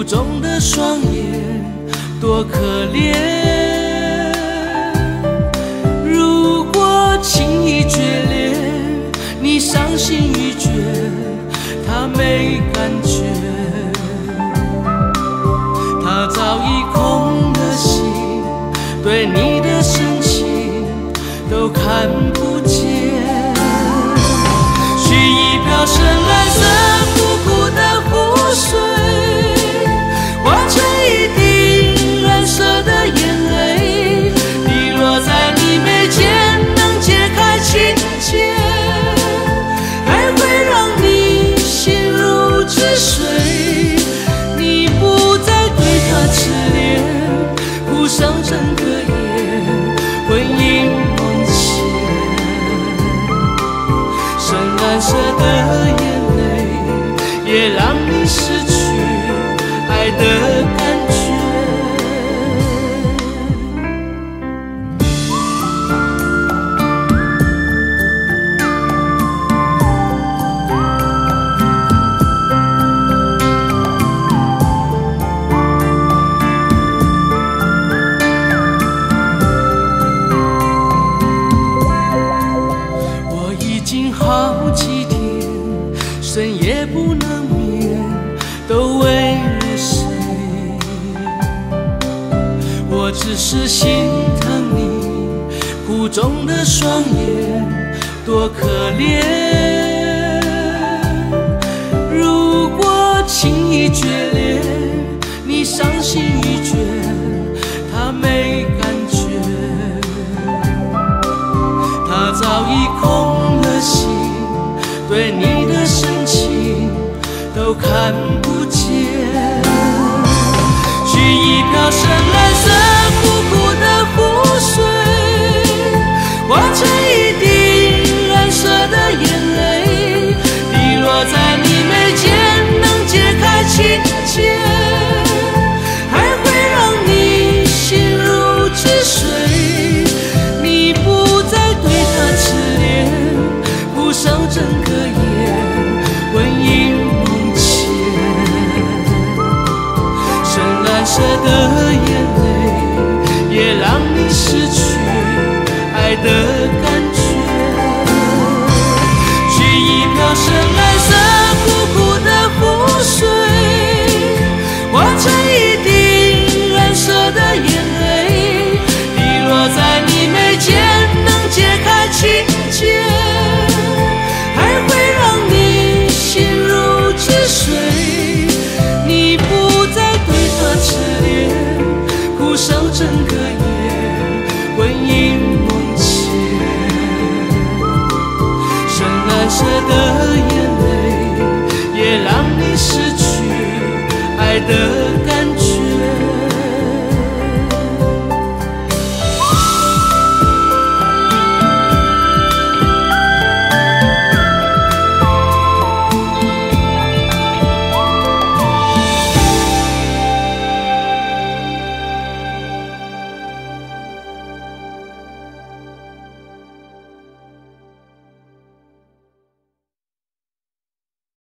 是心疼你苦肿的双眼，多可怜。如果轻易决裂，你伤心欲绝，他没感觉，他早已空了心，对你的深情都看不魂萦梦牵。深蓝色的眼泪，也让你失去爱的好几天深夜不能眠，都为了谁？我只是心疼你苦肿的双眼，多可怜。如果轻易决裂，你伤心看不见。取一瓢深蓝色苦苦的湖水，化成一滴蓝色的眼泪，滴落在你眉间，能解开情结，还会让你心如止水。你不再对他痴恋，哭上整个夜，蓝痴恋，苦守整个夜，魂萦梦牵。深蓝色的眼泪，也让你失去爱的